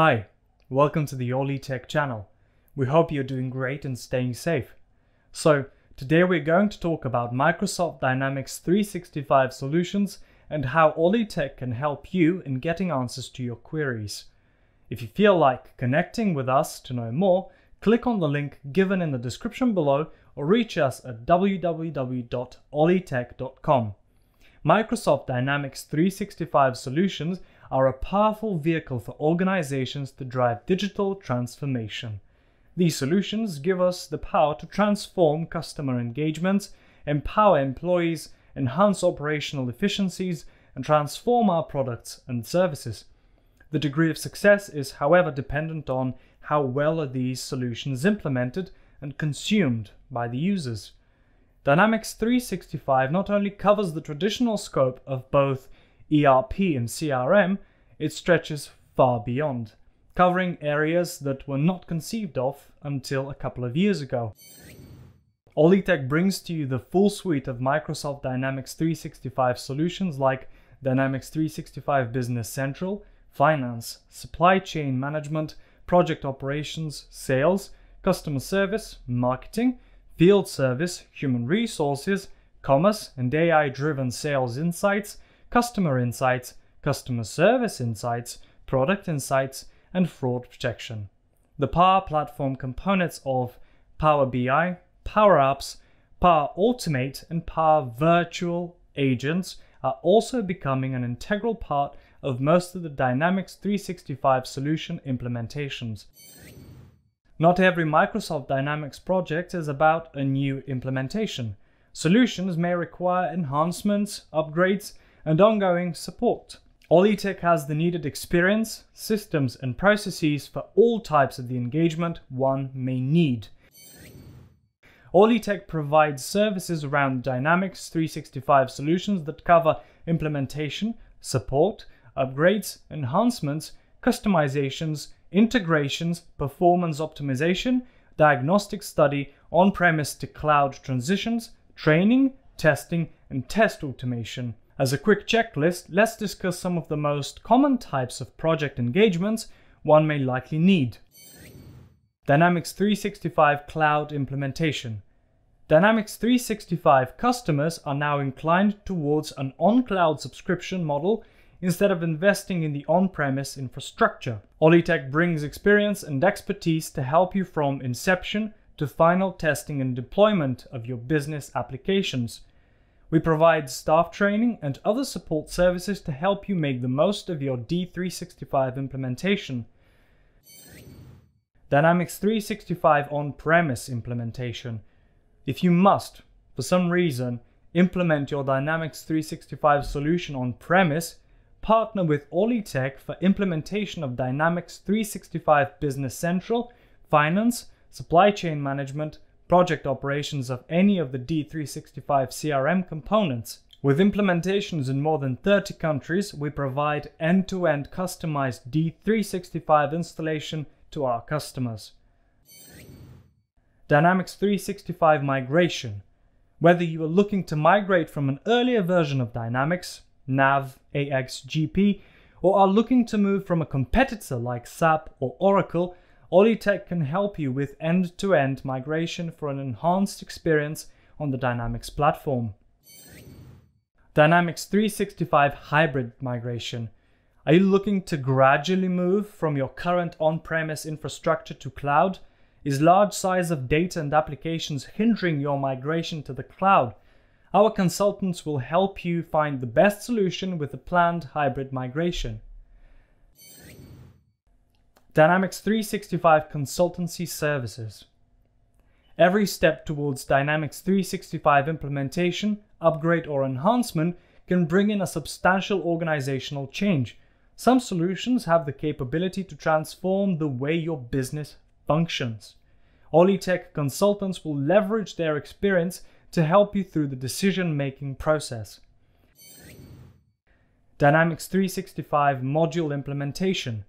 Hi, welcome to the Alletec channel. We hope you're doing great and staying safe. So, today we're going to talk about Microsoft Dynamics 365 solutions and how Alletec can help you in getting answers to your queries. If you feel like connecting with us to know more, click on the link given in the description below or reach us at www.alletec.com. Microsoft Dynamics 365 solutions are a powerful vehicle for organizations to drive digital transformation. These solutions give us the power to transform customer engagements, empower employees, enhance operational efficiencies, and transform our products and services. The degree of success is, however, dependent on how well are these solutions implemented and consumed by the users. Dynamics 365 not only covers the traditional scope of both ERP and CRM, it stretches far beyond, covering areas that were not conceived of until a couple of years ago. Alletec brings to you the full suite of Microsoft Dynamics 365 solutions like Dynamics 365 Business Central, Finance, Supply Chain Management, Project Operations, Sales, Customer Service, Marketing, field service, human resources, commerce and AI driven sales insights, customer insights, customer service insights, product insights, and fraud protection. The Power Platform components of Power BI, Power Apps, Power Automate, and Power Virtual Agents are also becoming an integral part of most of the Dynamics 365 solution implementations. Not every Microsoft Dynamics project is about a new implementation. Solutions may require enhancements, upgrades, and ongoing support. Alletec has the needed experience, systems, and processes for all types of the engagement one may need. Alletec provides services around Dynamics 365 solutions that cover implementation, support, upgrades, enhancements, customizations, integrations, performance optimization, diagnostic study, on-premise to cloud transitions, training, testing, and test automation. As a quick checklist, let's discuss some of the most common types of project engagements one may likely need. Dynamics 365 Cloud Implementation Dynamics 365 customers are now inclined towards an on-cloud subscription model instead of investing in the on-premise infrastructure. Alletec brings experience and expertise to help you from inception to final testing and deployment of your business applications. We provide staff training and other support services to help you make the most of your D365 implementation. Dynamics 365 on-premise implementation. If you must, for some reason, implement your Dynamics 365 solution on-premise, partner with Alletec for implementation of Dynamics 365 Business Central, Finance, Supply Chain Management, project operations of any of the D365 CRM components. With implementations in more than 30 countries, we provide end-to-end customized D365 installation to our customers. Dynamics 365 migration. Whether you are looking to migrate from an earlier version of Dynamics, Nav, AX, GP, or are looking to move from a competitor like SAP or Oracle, Alletec can help you with end-to-end migration for an enhanced experience on the Dynamics platform. Dynamics 365 Hybrid Migration. Are you looking to gradually move from your current on-premise infrastructure to cloud? Is large size of data and applications hindering your migration to the cloud? Our consultants will help you find the best solution with a planned hybrid migration. Dynamics 365 Consultancy Services. Every step towards Dynamics 365 implementation, upgrade, or enhancement can bring in a substantial organizational change. Some solutions have the capability to transform the way your business functions. Alletec consultants will leverage their experience to help you through the decision making process. Dynamics 365 module implementation.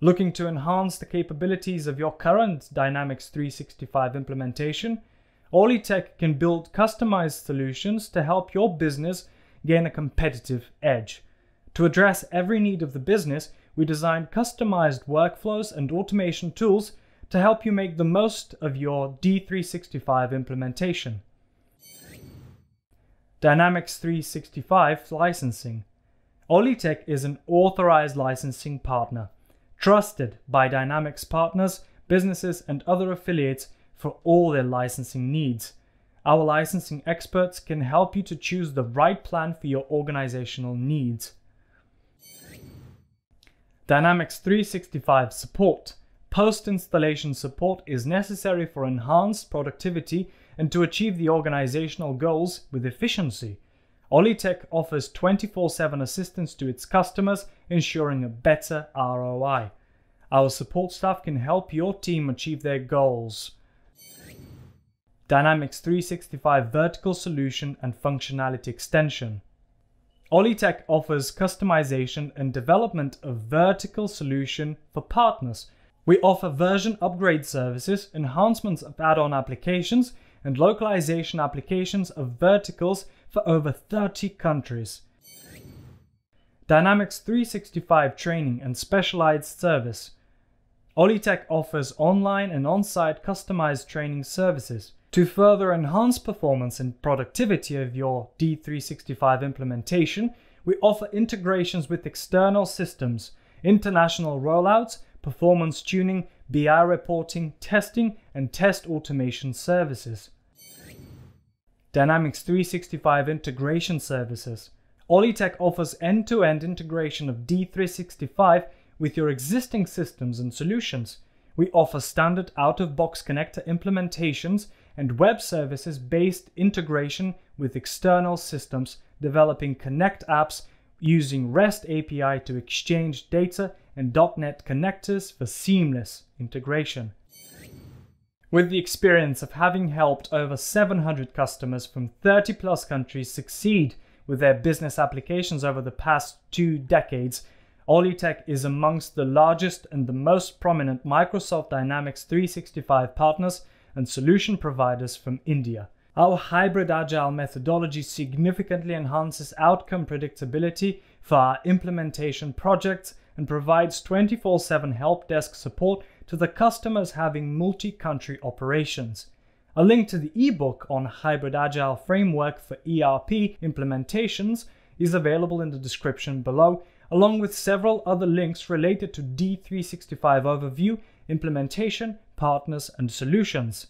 Looking to enhance the capabilities of your current Dynamics 365 implementation, Alletec can build customized solutions to help your business gain a competitive edge. To address every need of the business, we designed customized workflows and automation tools to help you make the most of your D365 implementation. Dynamics 365 licensing. Alletec is an authorized licensing partner, trusted by Dynamics partners, businesses, and other affiliates for all their licensing needs. Our licensing experts can help you to choose the right plan for your organizational needs. Dynamics 365 support. Post installation support is necessary for enhanced productivity and to achieve the organizational goals with efficiency. Alletec offers 24 7 assistance to its customers, ensuring a better ROI. Our support staff can help your team achieve their goals. Dynamics 365 vertical solution and functionality extension. Alletec offers customization and development of vertical solution for partners. We offer version upgrade services, enhancements of add-on applications, and localization applications of verticals for over 30 countries. Dynamics 365 training and specialized service. Alletec offers online and on-site customized training services. To further enhance performance and productivity of your D365 implementation, we offer integrations with external systems, international rollouts, performance tuning, BI reporting, testing, and test automation services. Dynamics 365 integration services. Alletec offers end-to-end integration of D365 with your existing systems and solutions. We offer standard out-of-box connector implementations and web services based integration with external systems, developing Connect apps using REST API to exchange data and .NET connectors for seamless integration. With the experience of having helped over 700 customers from 30 plus countries succeed with their business applications over the past two decades, Alletec is amongst the largest and the most prominent Microsoft Dynamics 365 partners and solution providers from India. Our hybrid agile methodology significantly enhances outcome predictability for our implementation projects and provides 24 7 help desk support to the customers having multi country operations. A link to the ebook on Hybrid Agile Framework for ERP implementations is available in the description below, along with several other links related to D365 overview, implementation, partners, and solutions.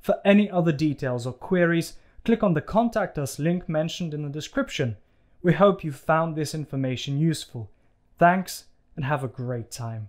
For any other details or queries, click on the Contact Us link mentioned in the description. We hope you found this information useful. Thanks and have a great time.